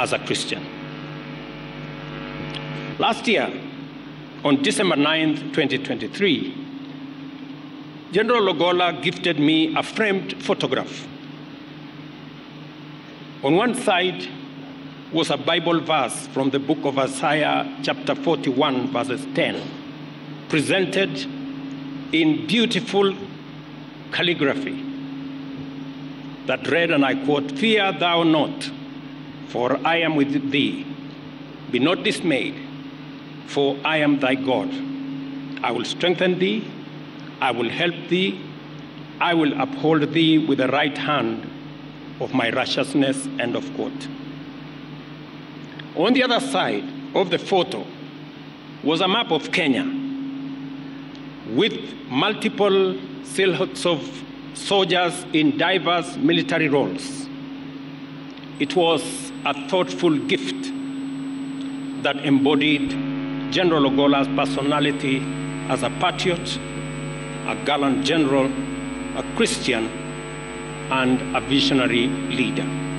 as a Christian. Last year, on December 9th, 2023, General Ogolla gifted me a framed photograph. On one side was a Bible verse from the book of Isaiah, chapter 41, verses 10, presented in beautiful calligraphy that read, and I quote, Fear thou not, for I am with thee. Be not dismayed, for I am thy God. I will strengthen thee, I will help thee, I will uphold thee with the right hand of my righteousness. End of quote. On the other side of the photo was a map of Kenya with multiple silhouettes of soldiers in diverse military roles. It was a thoughtful gift that embodied General Ogolla's personality as a patriot, a gallant general, a Christian, and a visionary leader.